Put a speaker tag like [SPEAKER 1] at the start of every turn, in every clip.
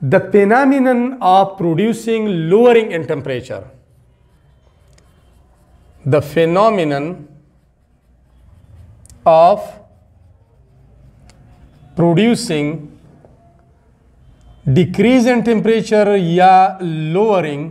[SPEAKER 1] The phenomenon of producing lowering in temperature. The phenomenon of producing decrease in temperature या lowering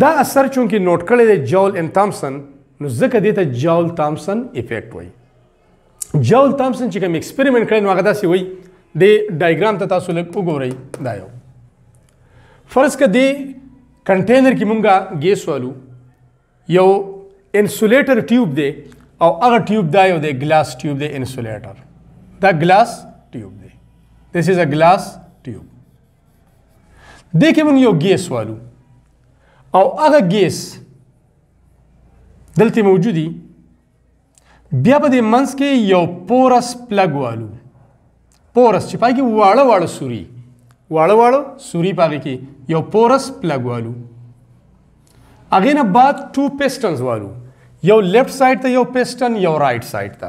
[SPEAKER 1] دا اثر چونکې نوټ کړی دی جول ام تامسن نو ځکه دې ته جول تامسن افیکټ وایي جول تامسن چې کوم ایکسپریمنټ کړی نو هغه داسې وایي د ډایګرام ته تاسو لږ وګورئ دا یو فرض که دې کنټینر کې مونږه ګیس والو یو انسولیټر ټیوب دی او هغه ټیوب دا یو دی ګلاس ټیوب دی انسولیټر دا ګلاس ټیوب دی دیس از ا ګلاس دې کې موږ یو ګیس والو او هغه ګیس دلته موجودی بیا په دې منځ کې یو پورس پلګ والو پورس چې پای کې واړه واړه سوري واړه واړه سوري پای کې یو پورس پلګ والو هغه نه بعد ټو پیسټنز والو یو لیفټ سایډ ته یو پیسټن یو رائټ سایډ ته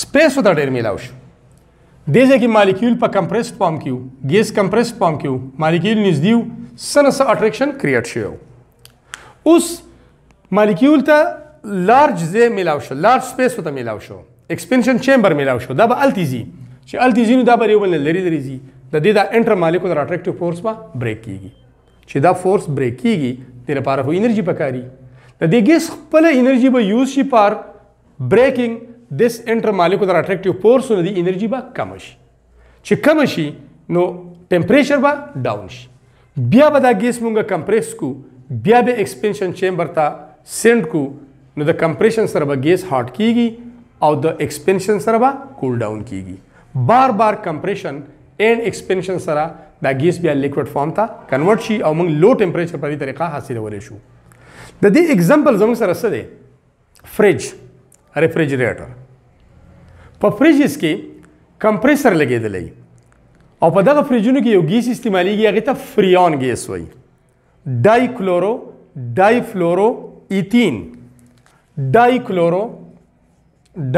[SPEAKER 1] سپیس ته ډیر میلاو شو دې ځای کې مالیکیول په کمپریسډ فارم کې وو ګیس کمپریسډ فارم کې وو مالیکیول نږدې وو څه نه څه اټریکشن کریټ شوی اوس مالیکیول ته لارج ځای میلاو شو لارج سپیس ته میلاو شو ایکسپنشن چیمبر میلاو شو دا به التی ځي چې التی ځي نو دا به یو بل لري لري ځي د دې دا انټر مالیکولر اټریکټیو فورس به بریک کیږي چې دا فورس بریک کیږي د لپاره خو انرژي پکاري د دې ګیس خپل انرژي به یوز شي پر بریکینګ دیس انټر مالیکولر اټریکټیو فورسونه دی انرژي به کم شي چې کم شي نو ټمپریچر به ډاون شي بیا به دا ګیس مونږه کمپریس کو بیا به ایکسپینشن چیمبر ته سند کو نو د کمپریشن سره به ګیس هاټ کیږي او د ایکسپینشن سره به کول ډاون کیږي بار بار کمپریشن اینډ ایکسپینشن سره دا ګیس بیا لیکوډ فارم ته کنورټ شي او موږ لو ټمپریچر په دې طریقه حاصلولی شو د دې اگزامپل زموږ سره څه دی فریج ریفریجریټر په فریجز کې کمپریسر لګېدلی او په دغه فریجونو کې یو ګیس استعمالیږي هغه ته فریون ګیس وایي ډای کلورو ډای فلورو ایتین ډای کلورو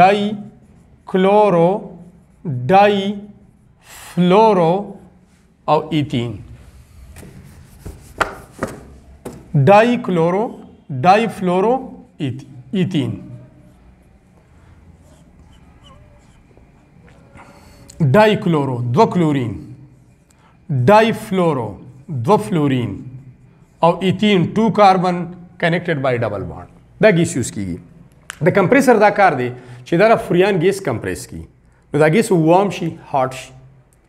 [SPEAKER 1] ډای کلورو ډای فلورو او ایتین ډای کلورو ډای فلورو ایتین ډای کلورو دو کلورین ډای فلورو دو فلورین او ایتین ټو کاربن کنیکټډ بای ډبل بانډ دا ګیس یوز کیږي د کمپریسر دا کار دی چې دا فریان ګیس کمپریس کی نو دا ګیس وارم شي هاټ شي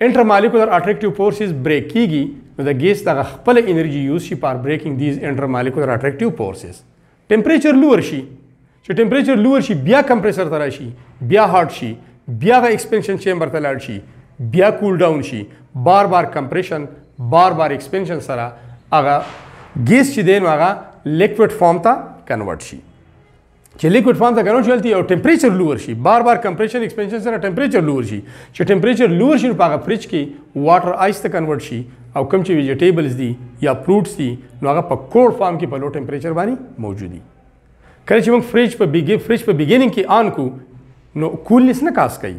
[SPEAKER 1] انټر مالیکولر اټریکټیو فورسز بریک کیږي نو د ګیس دغه خپل انرژي یوز شي پار بریکینګ دیز انټر مالیکولر اټریکټیو فورسز ټمپریچر لوور شي چې ټمپریچر لوور شي بیا کمپریسر ته راشي بیا هارډ شي بیا غ ایکسپنشن چیمبر ته لاړ شي بیا کول ډاون شي بار بار کمپریشن بار بار ایکسپنشن سره هغه ګیس چې دی نو هغه لیکوډ فارم ته کنورټ شي چې لیکوډ فارم ته ګرم شول او ټمپریچر لوور شي بار بار کمپریشن ایکسپنشن سره ټمپریچر لوور شي چې ټمپریچر لوور شي په هغه فریج کې واټر آیس ته کنورټ شي او کم چې ویجیټیبلز دي یا فروټس دي نو هغه په کولډ فارم کې په لو ټمپریچر باندې موجود دي کله چې موږ فریج په بیګ فریج په بیګینینګ کې آن کو نو کولنس نه کاس کوي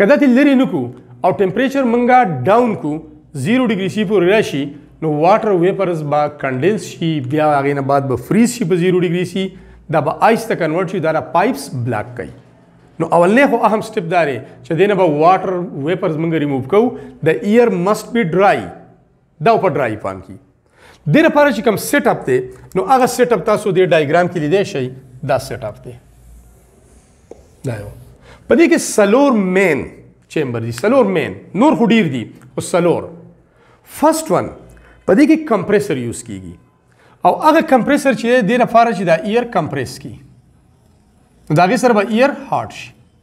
[SPEAKER 1] که دا ته لري نکو او ټمپریچر منګه ډاون کو 0 ډیګري سی پورې راشي نو واټر ویپرز با کنډنس شي بیا هغه نه بعد به فریز شي په 0 ډیګري سی دا به آیس ته کنورټ شي دا پایپس بلاک کوي نو اولنې خو اهم سټپ داري چې دینه به واټر ویپرز منګه ریموو کو د ایئر مست بی ډرای دا په ډرای فارم کې د لپاره چې کوم سیټ اپ دی نو هغه سیټ اپ تاسو د ډایګرام کې لیدای شئ دا سیټ اپ دی دا یو په دې کې سلور مین چیمبر دي سلور مین نور خو ډیر دي او سلور فرست ون په دې کې کمپریسر یوز کیږي او هغه کمپریسر چې د لپاره چې دا ایر کمپریس کی دا غي سره به ایر هارد شي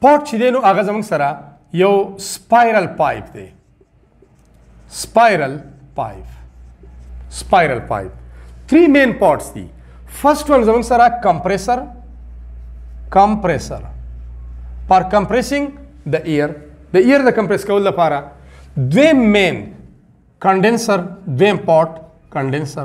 [SPEAKER 1] پورټ چې دی نو هغه زموږ سره یو سپایرل پایپ دی سپایرل پایپ سپایرل پایپ تھری مین پورټس دي فرست ون زموږ سره کمپریسر کمپریسر پر کمپریسینګ د ایر د ایر د کمپریس کول لپاره دویم مین کنډنسر دویم پورټ کنډنسر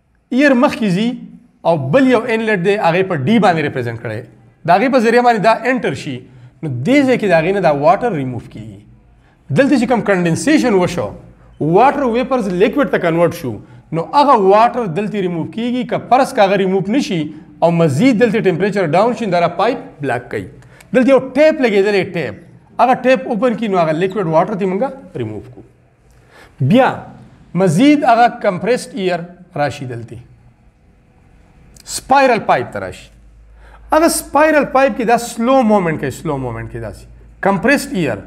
[SPEAKER 1] ایر مخکې ځي او بل یو انلټ دی هغه په ډي باندې ریپرزینټ کړی دا غي په ذریعہ باندې دا انټر شي نو دې ځکه دا غي نه دا واټر ریموف کیږي دلته چې کوم کنډنسیشن وشو واټر ویپرز لیکوډ ته کنورټ شو نو هغه واټر دلته ریموف کیږي که پرس کاغه ریموف نشي او مزید دلته ټمپریچر ډاون شي دا پایپ بلاک کوي دلته یو ټیپ لګیدلې ټیپ هغه ټیپ اوپن کی نو هغه لیکوډ واټر ته مونږه ریموف کو بیا مزید هغه کمپریسډ ایر راشي دلته سپایرل پایپ ته راشي هغه سپایرل پایپ کې دا سلو مومنټ کې سلو مومنټ کې داسي کمپریسډ ایر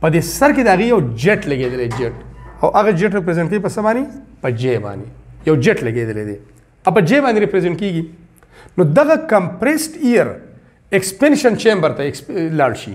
[SPEAKER 1] په دې سر کې دا یو جټ لګیدل جټ او هغه جټ ریپرزینټ کوي په سمانی په جې باندې یو جټ لګیدل دی په جې باندې ریپرزینټ کیږي نو دغه کمپریسډ ایر ایکسپنشن چیمبر ته لاړ شي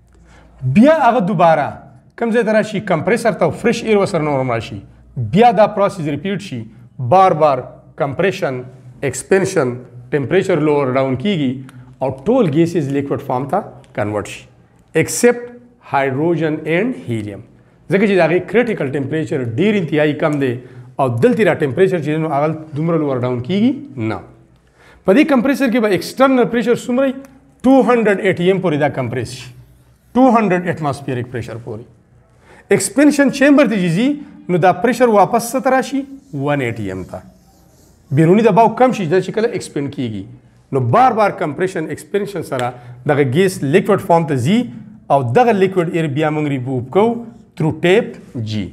[SPEAKER 1] بیا هغه دوباره کم ځای ته راشي کمپریسر ته فرش ایر وسره نورم راشي بیا دا پروسیس ریپیټ شي بار بار کمپریشن ایکسپینشن ټمپریچر لوور ډاون کیږي او ټول ګیسز لیکوډ فارم ته کنورټ شي ایکسپټ هایدروجن اینڈ هیلیم ځکه چې دا غي کریټیکل ټمپریچر ډیر انتهایی کم دی او دلته را ټمپریچر چې نو هغه دومره لوور ډاون کیږي نه په دې کمپریسر کې به ایکسټرنل پریشر څومره 200 ایټیم پورې دا کمپریس شي 200 اټماسفیریک پریشر پورې ایکسپنشن چیمبر ته جزي نو دا پریشر واپس ستر راشي 1 ایټیم ته بیرونی دباو کم شي چې کله ایکسپینډ کیږي نو بار بار کمپریشن ایکسپنشن سره دغه ګیس لیکوډ فارم ته ځي او دغه لیکوډ ایر بیا موږ ریموو کو ترو ټیپ جی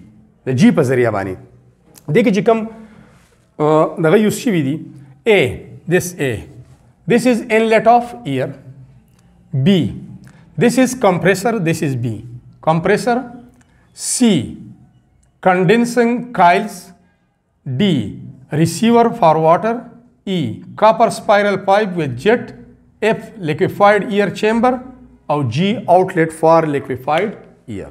[SPEAKER 1] د جی په ذریعہ باندې دغه چې کوم دغه یوز شوي دي A this A this is inlet of air B this is compressor this is B compressor C. Condensing coils D. Receiver for water E. Copper spiral pipe with jet F. Liquefied air chamber Or G. Outlet for liquefied air